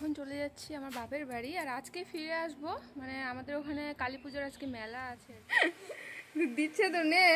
এখন চলে যাচ্ছি আমার বাপের বাড়ি আর আজকে ফিরে আসব। মানে আমাদের ওখানে কালী পুজোর আজকে মেলা আছে। দিচ্ছে তো নে।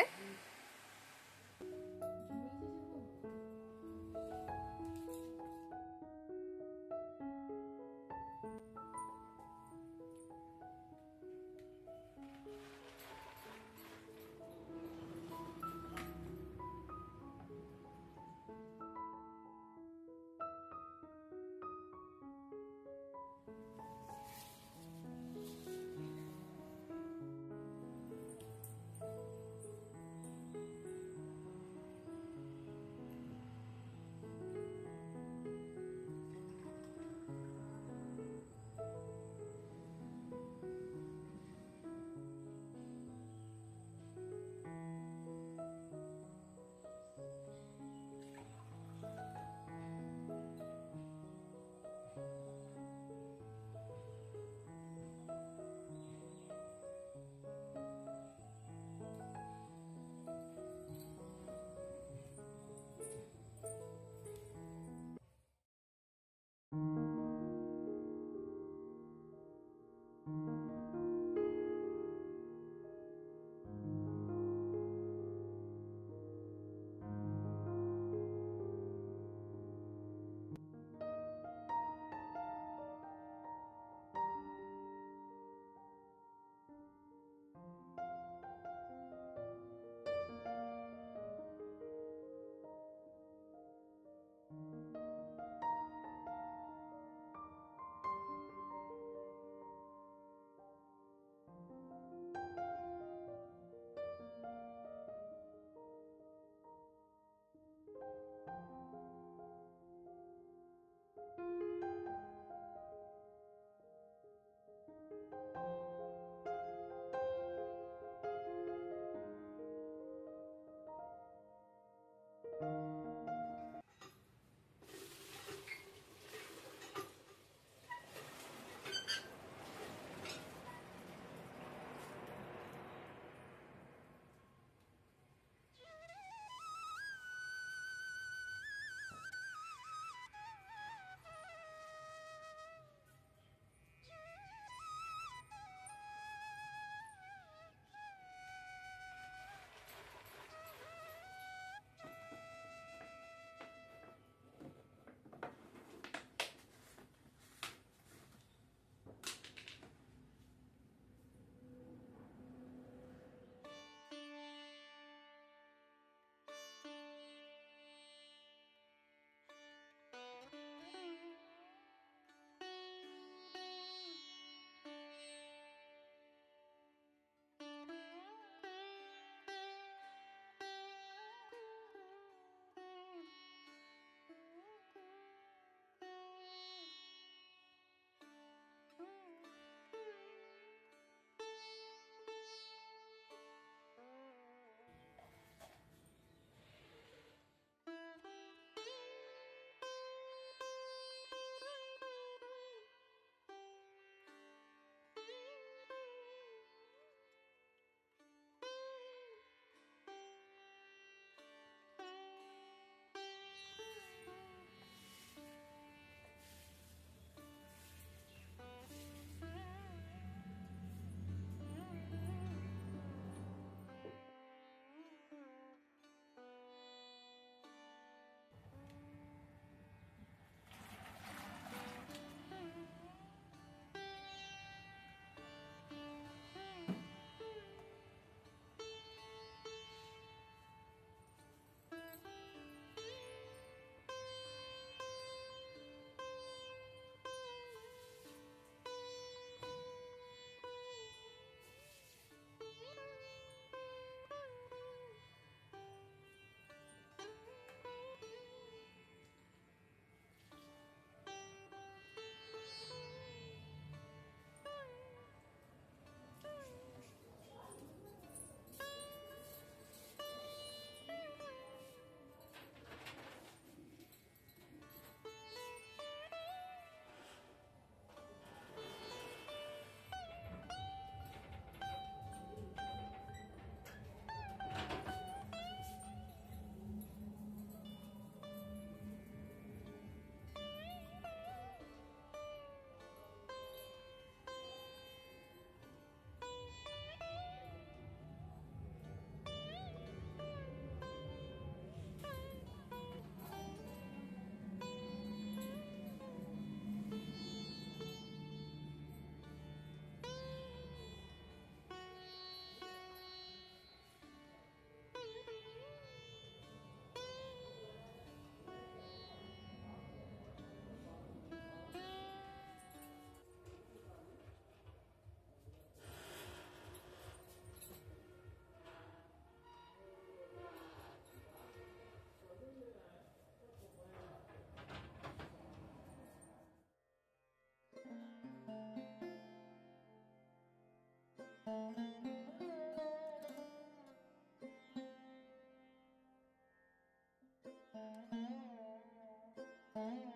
কি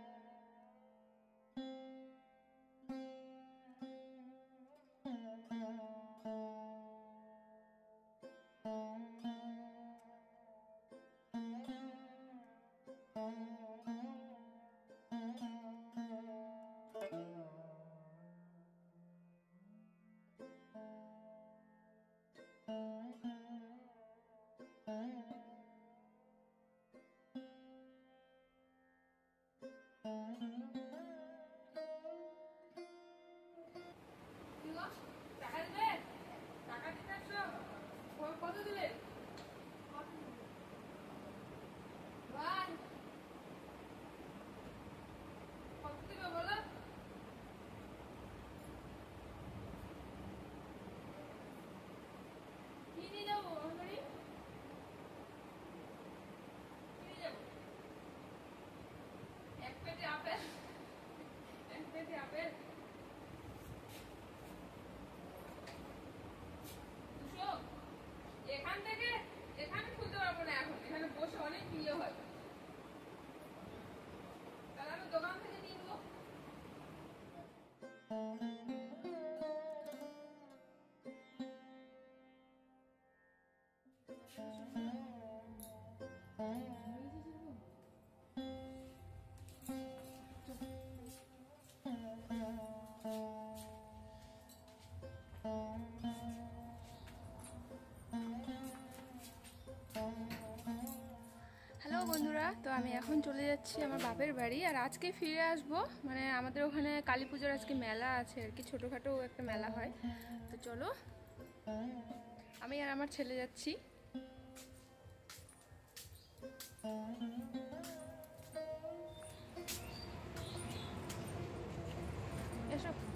হ্যালো বন্ধুরা। তো আমি এখন চলে যাচ্ছি আমার বাপের বাড়ি, আর আজকে ফিরে আসব। মানে আমাদের ওখানে কালী পুজোর আজকে মেলা আছে, আর কি ছোটোখাটো একটা মেলা হয়। তো চলো, আমি আর আমার ছেলে যাচ্ছি। এসো तू